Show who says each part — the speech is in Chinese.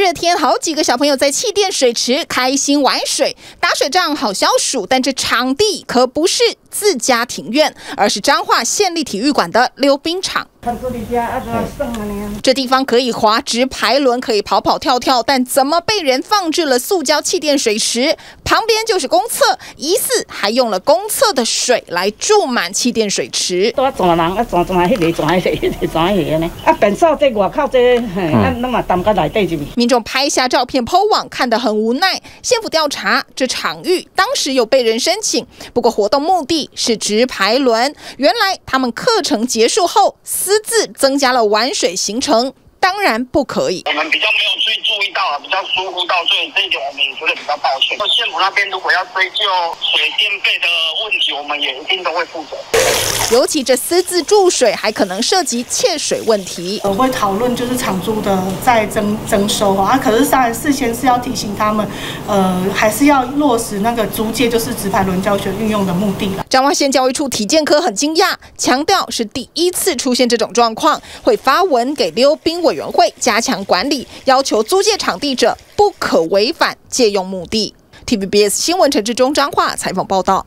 Speaker 1: 热天，好几个小朋友在气垫水池开心玩水，打水仗好消暑。但这场地可不是自家庭院，而是彰化县立体育馆的溜冰场。这地方可以滑直排轮，可以跑跑跳跳，但怎么被人放置了塑胶气垫水池？旁边就是公厕，疑似还用了公厕的水来注满气垫水池。
Speaker 2: 多人啊，撞撞迄个，撞迄个，迄个撞迄个呢？啊，变数这外口这，啊，那么淡个内底入
Speaker 1: 民众拍下照片抛网，看得很无奈。县府调查，这场域当时有被人申请，不过活动目的是直排轮。原来他们课程结束后。私自增加了玩水行程，当然不可以。
Speaker 3: 我们比较没有去注意到啊，比较疏忽到，所以这一点我们也觉得比较抱歉。县府那边如果要追究水电费的问题，我们也一定都会负责。
Speaker 1: 尤其这私自注水，还可能涉及窃水问题。
Speaker 4: 我，会讨论就是场租的再征征收啊，可是当然事先是要提醒他们，呃，还是要落实那个租借就是直排轮教学运用的目的了。
Speaker 1: 彰化县教育处体健科很惊讶，强调是第一次出现这种状况，会发文给溜冰委员会加强管理，要求租借场地者不可违反借用目的。TVBS 新闻陈志忠彰化采访报道。